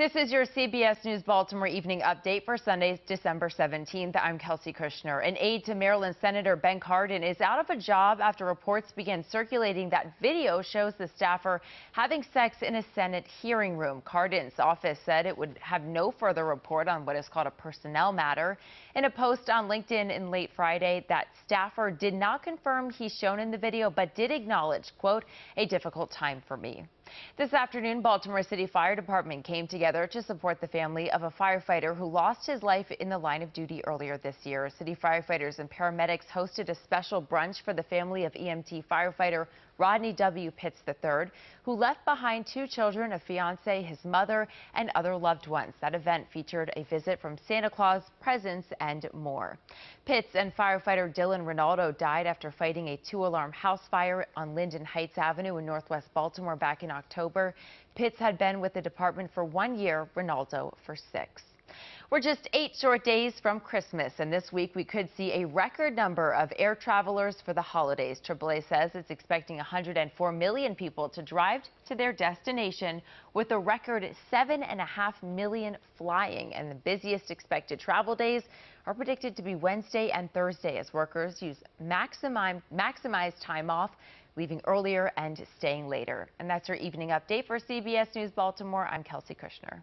This is your CBS News Baltimore evening update for Sunday, December 17th. I'm Kelsey Kushner. An aide to Maryland Senator Ben Cardin is out of a job after reports began circulating that video shows the staffer having sex in a Senate hearing room. Cardin's office said it would have no further report on what is called a personnel matter. In a post on LinkedIn in late Friday, that staffer did not confirm he's shown in the video, but did acknowledge, quote, a difficult time for me. This afternoon, Baltimore City Fire Department came together to support the family of a firefighter who lost his life in the line of duty earlier this year. City firefighters and paramedics hosted a special brunch for the family of EMT firefighter Rodney W. Pitts III, who left behind two children, a fiance, his mother, and other loved ones. That event featured a visit from Santa Claus, presents, and more. Pitts and firefighter Dillon Rinaldo died after fighting a two-alarm house fire on Linden Heights Avenue in northwest Baltimore back in October. Pitts had been with the department for one year, Rinaldo for six. We're just eight short days from Christmas, and this week we could see a record number of air travelers for the holidays. AAA says it's expecting 104 million people to drive to their destination with a record 7.5 million flying. And the busiest expected travel days are predicted to be Wednesday and Thursday as workers use maximize time off leaving earlier and staying later. And that's your evening update for CBS News Baltimore. I'm Kelsey Kushner.